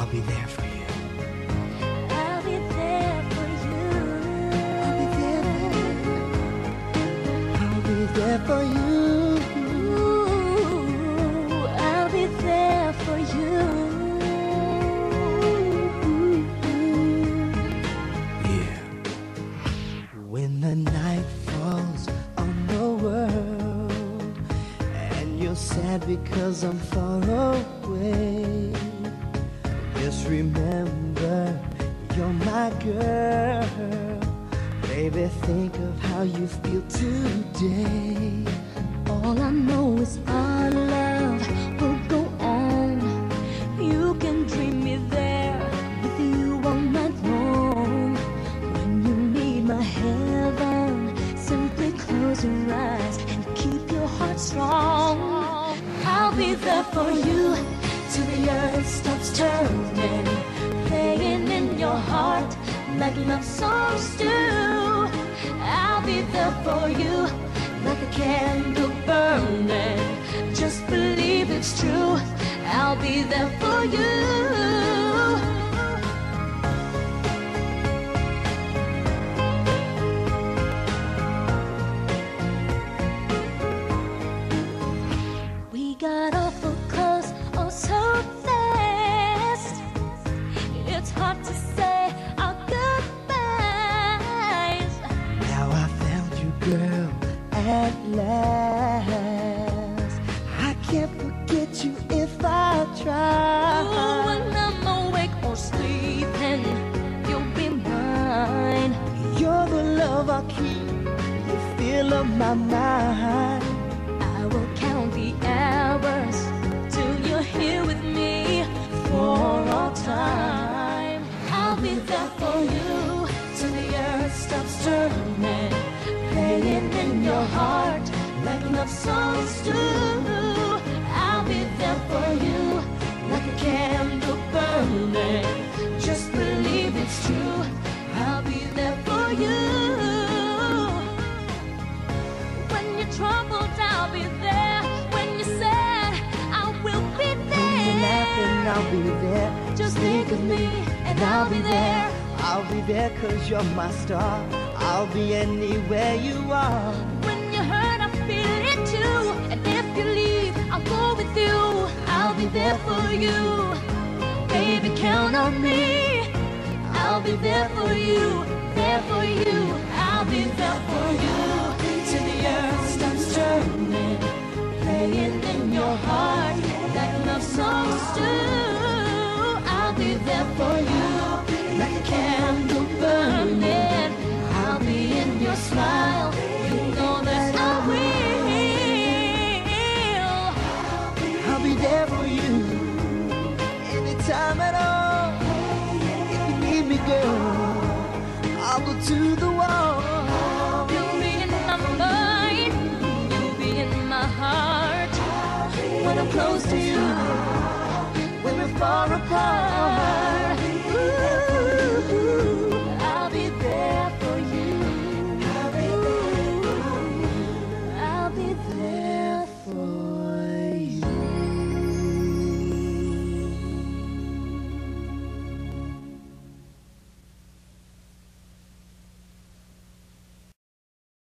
I'll be there for you. I'll be there for you. I'll be there for you. I'll be there for you. I'll be there for you. Yeah. When the night falls on the world and you're sad because I'm far away, just remember you're my girl. Baby, think of how you feel today. All I know is our love will go on. You can dream me there with you all night long. When you need my heaven, simply close your eyes and keep your heart strong. I'll be there for you till the earth stops turning, playing in your heart like love songs do. I'll be there for you like a candle burning. Just believe it's true. I'll be there for you. Got of my mind. I will count the hours till you're here with me for all time. I'll be there for you till the earth stops turning, playing in your heart like love songs do. I'll be there for you like a candle burning. I'll be there. Just think of me, and I'll be there. I'll be there cause you're my star. I'll be anywhere you are. When you hurt, I feel it too. And if you leave, I'll go with you. I'll be there for you. Baby, count on me. I'll be there for you, there for you. I'll be there for you apart,